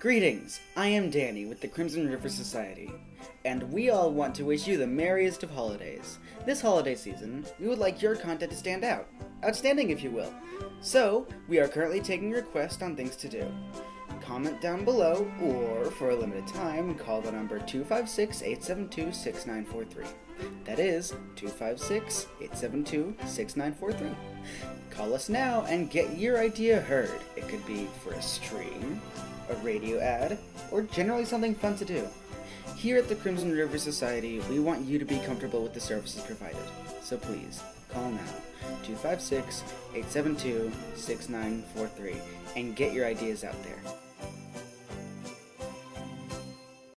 Greetings, I am Danny with the Crimson River Society, and we all want to wish you the merriest of holidays. This holiday season, we would like your content to stand out. Outstanding, if you will. So, we are currently taking requests on things to do. Comment down below, or for a limited time, call the number 256 872 6943. That is 256 872 6943. Call us now and get your idea heard. It could be for a stream, a radio ad, or generally something fun to do. Here at the Crimson River Society, we want you to be comfortable with the services provided. So please, call now 256 872 6943 and get your ideas out there.